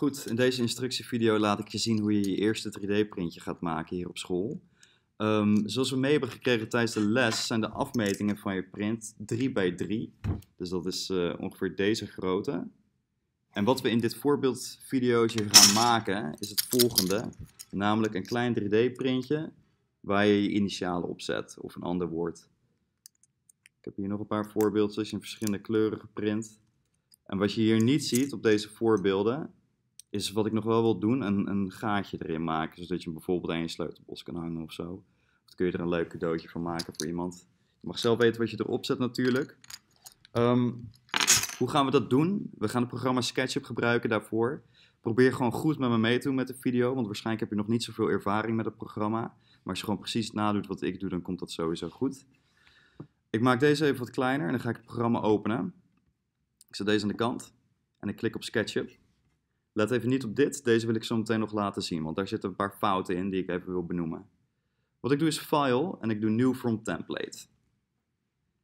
Goed, in deze instructievideo laat ik je zien hoe je je eerste 3D-printje gaat maken hier op school. Ehm, zoals we mee hebben gekregen tijdens de les zijn de afmetingen van je print 3 bij 3. Dus dat is eh, ongeveer deze grootte. En wat we in dit voorbeeldvideootje gaan maken is het volgende. Namelijk een klein 3D-printje waar je je initialen op zet, of een ander woord. Ik heb hier nog een paar voorbeeldjes in verschillende kleuren geprint. En wat je hier niet ziet op deze voorbeelden, is wat ik nog wel wil doen, een, een gaatje erin maken. Zodat je hem bijvoorbeeld aan je sleutelbos kan hangen of zo. Of kun je er een leuk cadeautje van maken voor iemand. Je mag zelf weten wat je erop zet natuurlijk. Ehm, hoe gaan we dat doen? We gaan het programma SketchUp gebruiken daarvoor. Probeer gewoon goed met me mee te doen met de video, want waarschijnlijk heb je nog niet zoveel ervaring met het programma. Maar als je gewoon precies nadoet wat ik doe, dan komt dat sowieso goed. Ik maak deze even wat kleiner en dan ga ik het programma openen. Ik zet deze aan de kant en ik klik op SketchUp. Let even niet op dit, deze wil ik zo meteen nog laten zien, want daar zitten een paar fouten in die ik even wil benoemen. Wat ik doe is File en ik doe New from Template.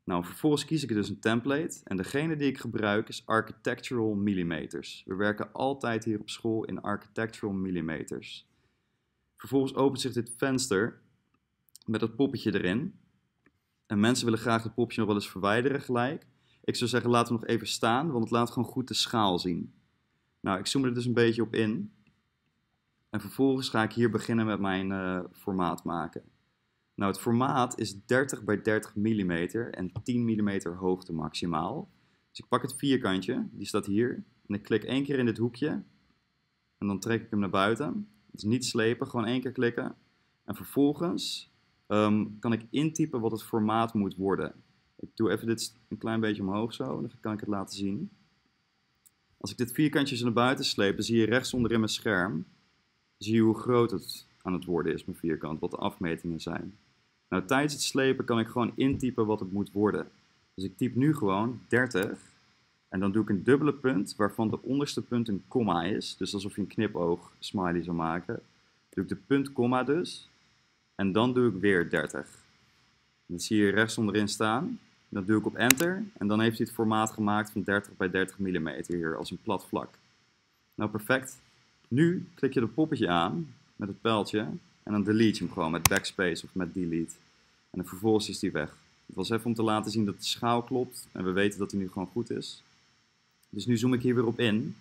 Nou, vervolgens kies ik dus een template en degene die ik gebruik is Architectural Millimeters. We werken altijd hier op school in Architectural Millimeters. Vervolgens opent zich dit venster met het poppetje erin. En mensen willen graag het poppetje nog wel eens verwijderen gelijk. Ik zou zeggen, laten we nog even staan, want het laat gewoon goed de schaal zien. Nou, ik zoom er dus een beetje op in. En vervolgens ga ik hier beginnen met mijn uh, formaat maken. Nou, het formaat is 30 bij 30 mm en 10 mm hoogte maximaal. Dus ik pak het vierkantje, die staat hier. En ik klik één keer in dit hoekje. En dan trek ik hem naar buiten. Dus niet slepen, gewoon één keer klikken. En vervolgens um, kan ik intypen wat het formaat moet worden. Ik doe even dit een klein beetje omhoog zo, dan kan ik het laten zien. Als ik dit vierkantje naar buiten sleep, dan zie je rechts onderin mijn scherm, zie je hoe groot het aan het worden is, mijn vierkant, wat de afmetingen zijn. Nou, tijdens het slepen kan ik gewoon intypen wat het moet worden. Dus ik typ nu gewoon 30 en dan doe ik een dubbele punt waarvan de onderste punt een komma is. Dus alsof je een knipoog smiley zou maken. Doe ik de punt komma dus en dan doe ik weer 30. Dan zie je rechts onderin staan. Dan doe ik op enter en dan heeft hij het formaat gemaakt van 30 bij 30 mm hier als een plat vlak. Nou perfect. Nu klik je het poppetje aan met het pijltje en dan delete je hem gewoon met backspace of met delete. En vervolgens is die weg. Het was even om te laten zien dat de schaal klopt en we weten dat hij nu gewoon goed is. Dus nu zoom ik hier weer op in.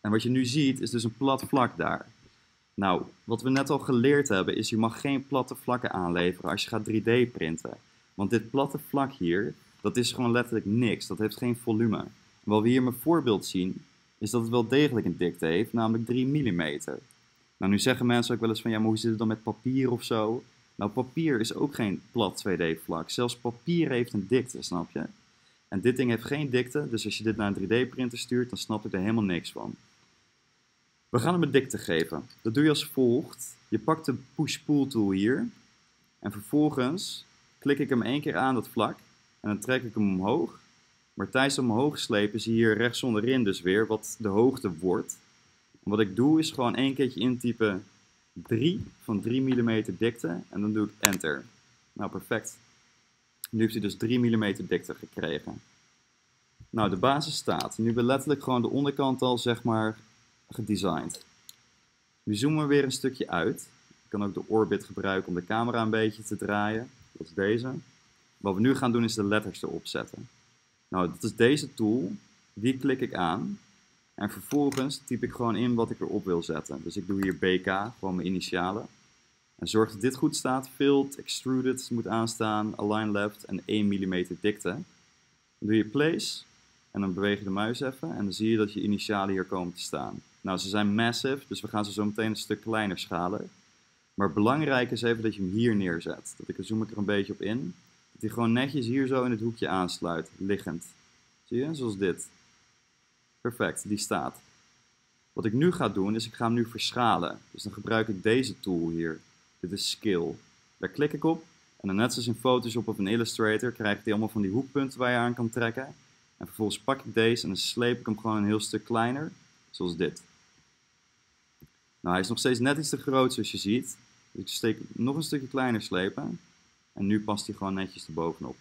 En wat je nu ziet is dus een plat vlak daar. Nou, wat we net al geleerd hebben is je mag geen platte vlakken aanleveren als je gaat 3D printen. Want dit platte vlak hier, dat is gewoon letterlijk niks. Dat heeft geen volume. Wat we hier mijn voorbeeld zien, is dat het wel degelijk een dikte heeft, namelijk 3 mm. Nou, nu zeggen mensen ook wel eens van, ja, maar hoe zit het dan met papier of zo? Nou, papier is ook geen plat 2D-vlak. Zelfs papier heeft een dikte, snap je? En dit ding heeft geen dikte, dus als je dit naar een 3D-printer stuurt, dan snap ik er helemaal niks van. We gaan hem een dikte geven. Dat doe je als volgt. Je pakt de push-pull tool hier. En vervolgens klik ik hem één keer aan dat vlak. En dan trek ik hem omhoog. Maar tijdens omhoog slepen zie je hier rechts onderin dus weer wat de hoogte wordt. En wat ik doe is gewoon één keertje intypen 3 van 3 mm dikte. En dan doe ik enter. Nou perfect. Nu heeft hij dus 3 mm dikte gekregen. Nou, de basis staat. Nu hebben we letterlijk gewoon de onderkant al, zeg maar, gedesigned. Nu zoomen we weer een stukje uit. Ik kan ook de orbit gebruiken om de camera een beetje te draaien. Dat is deze. Wat we nu gaan doen is de letters erop zetten. Nou, dat is deze tool. Die klik ik aan. En vervolgens typ ik gewoon in wat ik erop wil zetten. Dus ik doe hier BK, gewoon mijn initialen. En zorg dat dit goed staat. Filled, extruded moet aanstaan, align left en 1 mm dikte. Dan doe je place en dan beweeg je de muis even en dan zie je dat je initialen hier komen te staan. Nou, ze zijn massive, dus we gaan ze zo meteen een stuk kleiner schalen. Maar belangrijk is even dat je hem hier neerzet. Dat ik, zoom ik er een beetje op in. Dat hij gewoon netjes hier zo in het hoekje aansluit, liggend. Zie je? Zoals dit. Perfect, die staat. Wat ik nu ga doen, is ik ga hem nu verschalen. Dus dan gebruik ik deze tool hier. Dit is Scale. Daar klik ik op. En dan net zoals in Photoshop of in Illustrator krijg je allemaal van die hoekpunten waar je aan kan trekken. En vervolgens pak ik deze en dan sleep ik hem gewoon een heel stuk kleiner. Zoals dit. Nou, hij is nog steeds net iets te groot zoals je ziet. Dus ik steek nog een stukje kleiner slepen. En nu past hij gewoon netjes erbovenop.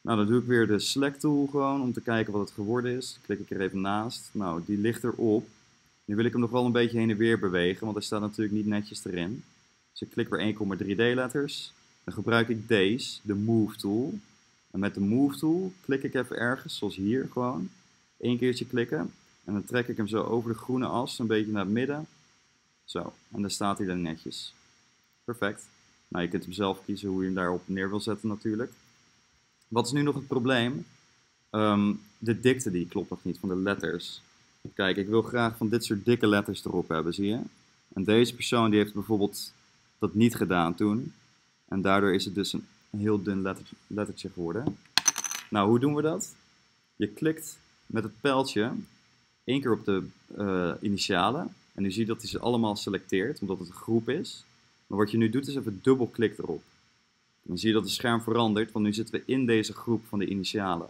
Nou, dan doe ik weer de select tool gewoon om te kijken wat het geworden is. klik ik er even naast. Nou, die ligt erop. Nu wil ik hem nog wel een beetje heen en weer bewegen, want hij staat natuurlijk niet netjes erin. Dus ik klik weer 1,3D letters. Dan gebruik ik deze, de Move Tool. En met de Move Tool klik ik even ergens, zoals hier gewoon. Eén keertje klikken. En dan trek ik hem zo over de groene as, een beetje naar het midden. Zo, en dan staat hij dan netjes. Perfect. Nou, je kunt hem zelf kiezen hoe je hem daarop neer wil zetten natuurlijk. Wat is nu nog het probleem? Ehm, de dikte die klopt nog niet van de letters. Kijk, ik wil graag van dit soort dikke letters erop hebben, zie je? En deze persoon die heeft bijvoorbeeld dat niet gedaan toen. En daardoor is het dus een heel dun lettertje geworden. Nou, hoe doen we dat? Je klikt met het pijltje één keer op de uh, initialen. En nu zie je dat hij ze allemaal selecteert, omdat het een groep is. Maar wat je nu doet is even dubbelklik erop. Dan zie je dat het scherm verandert, want nu zitten we in deze groep van de initialen.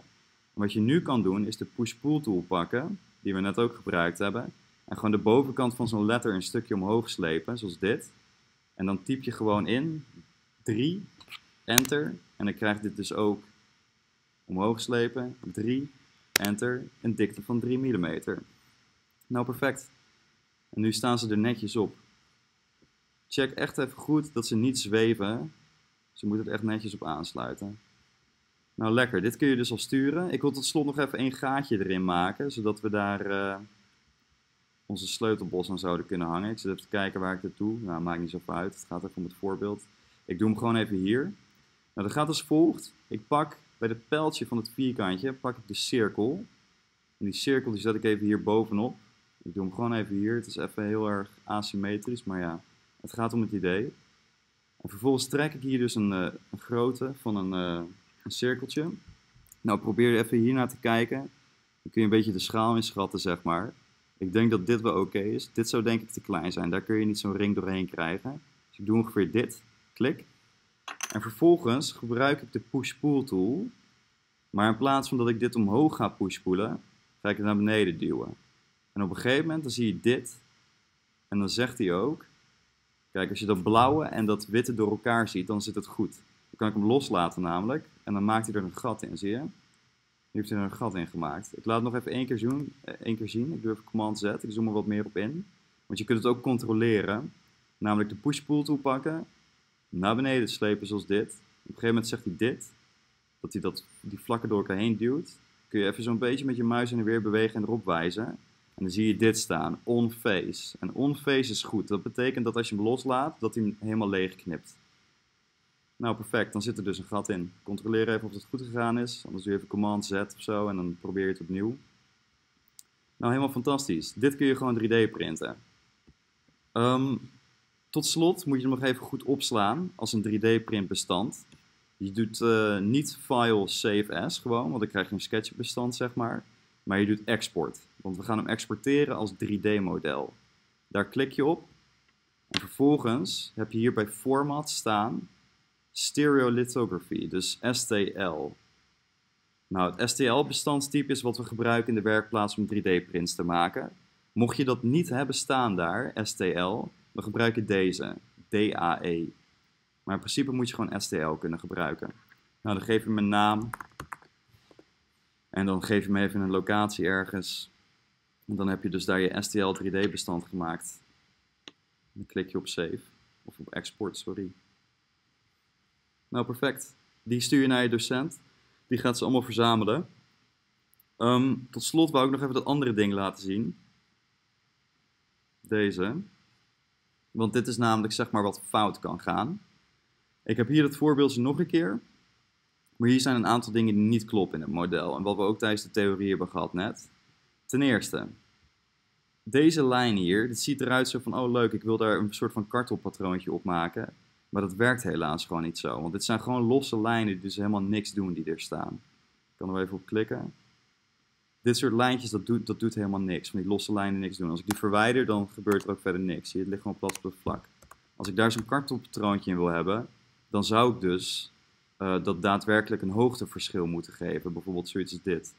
En wat je nu kan doen is de push-pull tool pakken, die we net ook gebruikt hebben. En gewoon de bovenkant van zo'n letter een stukje omhoog slepen, zoals dit. En dan typ je gewoon in 3, enter. En dan krijg je dit dus ook omhoog slepen, 3, enter, een dikte van 3 mm. Nou, perfect. En nu staan ze er netjes op. Check echt even goed dat ze niet zweven. Ze moeten er echt netjes op aansluiten. Nou, lekker. Dit kun je dus al sturen. Ik wil tot slot nog even een gaatje erin maken, zodat we daar uh, onze sleutelbos aan zouden kunnen hangen. Ik zit even te kijken waar ik doe. Nou, maakt niet zoveel uit. Het gaat even om het voorbeeld. Ik doe hem gewoon even hier. Nou, dat gaat als volgt. Ik pak bij het pijltje van het vierkantje, pak ik de cirkel. En die cirkel die zet ik even hier bovenop. Ik doe hem gewoon even hier. Het is even heel erg asymmetrisch, maar ja, het gaat om het idee. En vervolgens trek ik hier dus een, uh, grootte van een, uh, een cirkeltje. Nou, probeer even hier naar te kijken. Dan kun je een beetje de schaal inschatten, zeg maar. Ik denk dat dit wel oké is. Dit zou denk ik te klein zijn. Daar kun je niet zo'n ring doorheen krijgen. Dus ik doe ongeveer dit. Klik. En vervolgens gebruik ik de push-pull tool. Maar in plaats van dat ik dit omhoog ga pushpoelen, ga ik het naar beneden duwen. En op een gegeven moment dan zie je dit. En dan zegt hij ook, kijk als je dat blauwe en dat witte door elkaar ziet, dan zit het goed. Dan kan ik hem loslaten namelijk. En dan maakt hij er een gat in, zie je? Nu heeft hij er een gat in gemaakt. Ik laat het nog even één keer, zien. Eh, één keer zien. Ik doe even Command Z. Ik zoom er wat meer op in. Want je kunt het ook controleren. Namelijk de push-pull toepakken. Naar beneden slepen zoals dit. Op een gegeven moment zegt hij dit. Dat hij dat, die vlakken door elkaar heen duwt. Kun je even zo'n beetje met je muis en weer bewegen en erop wijzen. En dan zie je dit staan, on face. En on face is goed. Dat betekent dat als je hem loslaat, dat hij hem helemaal leeg knipt. Nou, perfect. Dan zit er dus een gat in. Controleer even of het goed gegaan is. Anders doe je even Command Z of zo en dan probeer je het opnieuw. Nou, helemaal fantastisch. Dit kun je gewoon 3D printen. Ehm, tot slot moet je hem nog even goed opslaan als een 3D printbestand. Je doet uh, niet file save as gewoon, want dan krijg je een sketchbestand zeg maar. Maar je doet export, want we gaan hem exporteren als 3D model. Daar klik je op en vervolgens heb je hier bij format staan stereolithography, dus STL. Nou, het STL-bestandstype is wat we gebruiken in de werkplaats om 3D-prints te maken. Mocht je dat niet hebben staan daar, STL, dan gebruik je deze, DAE. Maar in principe moet je gewoon STL kunnen gebruiken. Nou, dan geef je mijn naam. En dan geef je me even een locatie ergens. En dan heb je dus daar je STL 3D bestand gemaakt. Dan klik je op save. Of op export, sorry. Nou, perfect. Die stuur je naar je docent. Die gaat ze allemaal verzamelen. Ehm, tot slot wou ik nog even dat andere ding laten zien. Deze. Want dit is namelijk zeg maar wat fout kan gaan. Ik heb hier het voorbeeldje nog een keer. Maar hier zijn een aantal dingen die niet kloppen in het model. En wat we ook tijdens de theorie hebben gehad net. Ten eerste, deze lijn hier, dit ziet eruit zo van, oh leuk, ik wil daar een soort van kartelpatroontje op maken. Maar dat werkt helaas gewoon niet zo. Want dit zijn gewoon losse lijnen die dus helemaal niks doen die er staan. Ik kan er even op klikken. Dit soort lijntjes, dat doet, dat doet helemaal niks. Van die losse lijnen niks doen. Als ik die verwijder, dan gebeurt er ook verder niks. Zie het ligt gewoon plat op het vlak. Als ik daar zo'n kartelpatroontje in wil hebben, dan zou ik dus uh, dat daadwerkelijk een hoogteverschil moeten geven. Bijvoorbeeld zoiets als dit.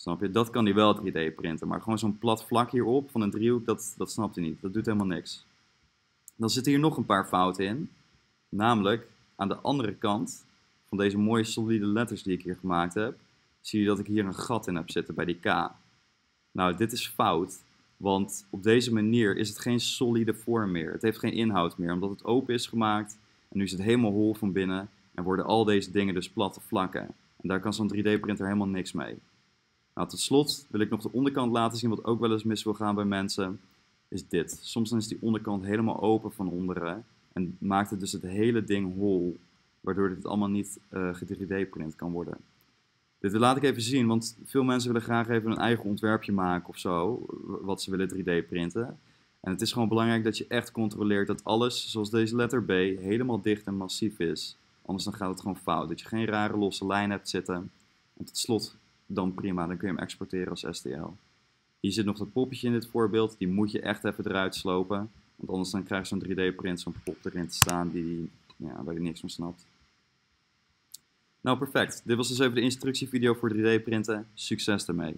Snap je? Dat kan hij wel 3D printen. Maar gewoon zo'n plat vlak hierop van een driehoek, dat, dat snapt hij niet. Dat doet helemaal niks. Dan zitten hier nog een paar fouten in. Namelijk, aan de andere kant van deze mooie solide letters die ik hier gemaakt heb, zie je dat ik hier een gat in heb zitten bij die K. Nou, dit is fout. Want op deze manier is het geen solide vorm meer. Het heeft geen inhoud meer, omdat het open is gemaakt. En nu is het helemaal hol van binnen en worden al deze dingen dus platte vlakken. En daar kan zo'n 3D-printer helemaal niks mee. Nou, tot slot wil ik nog de onderkant laten zien, wat ook wel eens mis wil gaan bij mensen, is dit. Soms dan is die onderkant helemaal open van onderen en maakt het dus het hele ding hol, waardoor dit allemaal niet uh, 3D-print kan worden. Dit laat ik even zien, want veel mensen willen graag even een eigen ontwerpje maken of zo, wat ze willen 3D printen. En het is gewoon belangrijk dat je echt controleert dat alles, zoals deze letter B, helemaal dicht en massief is. Anders dan gaat het gewoon fout. Dat je geen rare losse lijnen hebt zitten. En tot slot, dan prima, dan kun je hem exporteren als STL. Hier zit nog dat poppetje in dit voorbeeld, die moet je echt even eruit slopen. Want anders dan krijg je zo'n 3D-print, zo'n pop erin te staan die, ja, waar je niks van snapt. Nou, perfect. Dit was dus even de instructievideo voor 3D printen. Succes ermee!